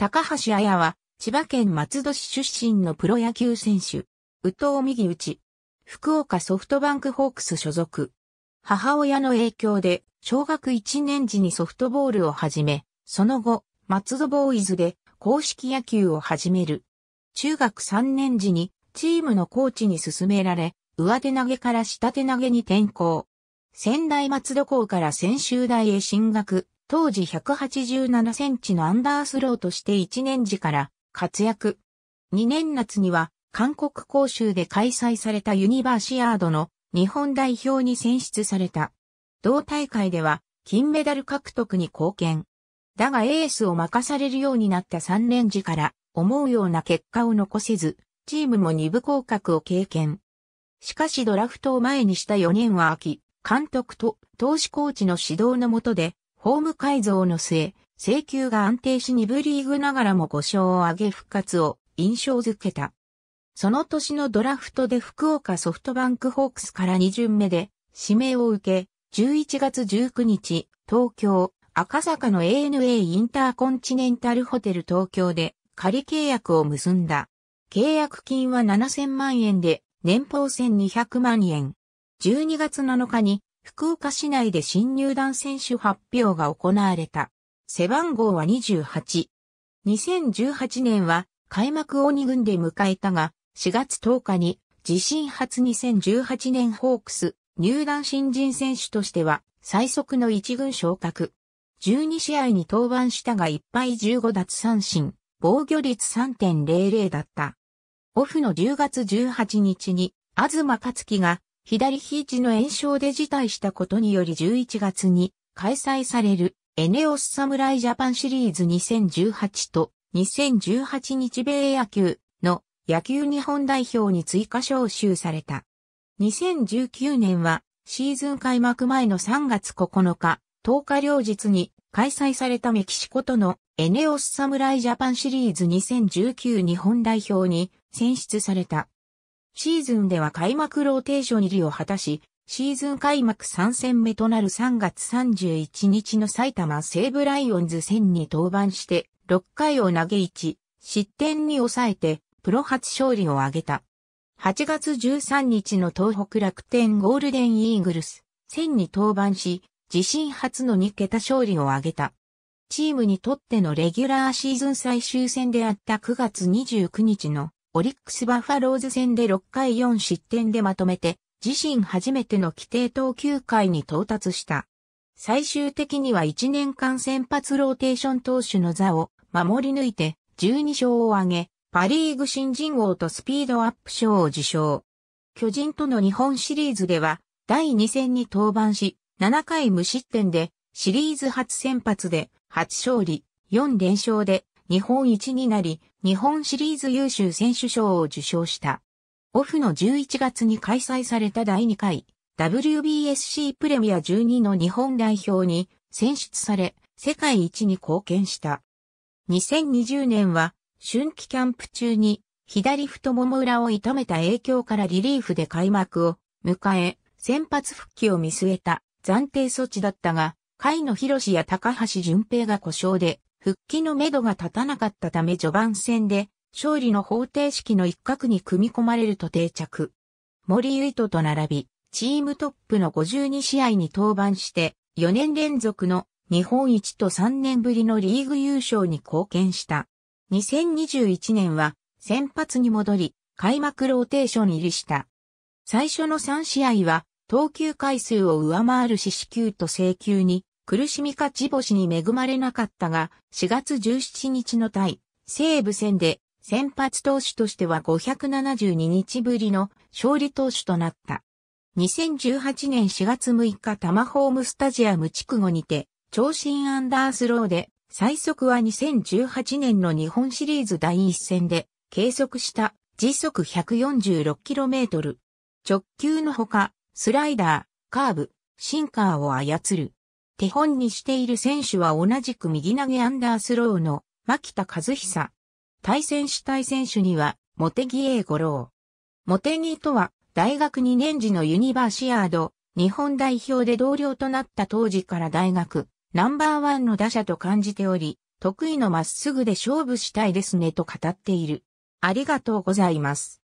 高橋彩は、千葉県松戸市出身のプロ野球選手。宇藤右打福岡ソフトバンクホークス所属。母親の影響で、小学1年時にソフトボールを始め、その後、松戸ボーイズで公式野球を始める。中学3年時にチームのコーチに勧められ、上手投げから下手投げに転向。仙台松戸校から専修大へ進学。当時187センチのアンダースローとして1年時から活躍。2年夏には韓国講習で開催されたユニバーシアードの日本代表に選出された。同大会では金メダル獲得に貢献。だがエースを任されるようになった3年時から思うような結果を残せず、チームも2部降格を経験。しかしドラフトを前にした4年は秋、監督と投手コーチの指導の下でフォーム改造の末、請求が安定し2部リーグながらも5勝を挙げ復活を印象づけた。その年のドラフトで福岡ソフトバンクホークスから2巡目で指名を受け、11月19日、東京、赤坂の ANA インターコンチネンタルホテル東京で仮契約を結んだ。契約金は7000万円で年俸1200万円。12月7日に福岡市内で新入団選手発表が行われた。背番号は28。2018年は開幕を2軍で迎えたが、4月10日に自身初2018年ホークス入団新人選手としては最速の1軍昇格。12試合に登板したが1敗15奪三振、防御率3.00だった。オフの10月18日に、東克樹が左肘の炎症で辞退したことにより11月に開催されるエネオス侍ジャパンシリーズ2018と2018日米野球の野球日本代表に追加招集された。2019年はシーズン開幕前の3月9日、10日両日に開催されたメキシコとの ENEOS 侍ジャパンシリーズ2019日本代表に選出された。シーズンでは開幕ローテーション入りを果たし、シーズン開幕3戦目となる3月31日の埼玉西武ライオンズ戦に登板して6回を投げ1、失点に抑えてプロ初勝利を挙げた。8月13日の東北楽天ゴールデンイーグルス戦に登板し、自身初の2桁勝利を挙げた。チームにとってのレギュラーシーズン最終戦であった9月29日のオリックスバファローズ戦で6回4失点でまとめて、自身初めての規定投球回に到達した。最終的には1年間先発ローテーション投手の座を守り抜いて12勝を挙げ、パリーグ新人王とスピードアップ賞を受賞。巨人との日本シリーズでは第2戦に登板し、7回無失点でシリーズ初先発で初勝利、4連勝で日本一になり、日本シリーズ優秀選手賞を受賞した。オフの11月に開催された第2回 WBSC プレミア12の日本代表に選出され、世界一に貢献した。2020年は春季キャンプ中に左太もも裏を痛めた影響からリリーフで開幕を迎え、先発復帰を見据えた暫定措置だったが、海野博士や高橋淳平が故障で復帰のめどが立たなかったため序盤戦で勝利の方程式の一角に組み込まれると定着。森唯斗と並び、チームトップの52試合に登板して4年連続の日本一と3年ぶりのリーグ優勝に貢献した。2021年は先発に戻り開幕ローテーション入りした。最初の3試合は投球回数を上回る四死球と請求に苦しみ勝ち星に恵まれなかったが、4月17日の対西武戦で先発投手としては572日ぶりの勝利投手となった。2018年4月6日タマホームスタジアム地区後にて、長身アンダースローで、最速は2018年の日本シリーズ第一戦で計測した時速 146km。直球のほか、スライダー、カーブ、シンカーを操る。手本にしている選手は同じく右投げアンダースローの牧田和久。対戦したい選手には、モテギエ五郎。モテギとは、大学2年時のユニバーシアード、日本代表で同僚となった当時から大学、ナンバーワンの打者と感じており、得意のまっすぐで勝負したいですねと語っている。ありがとうございます。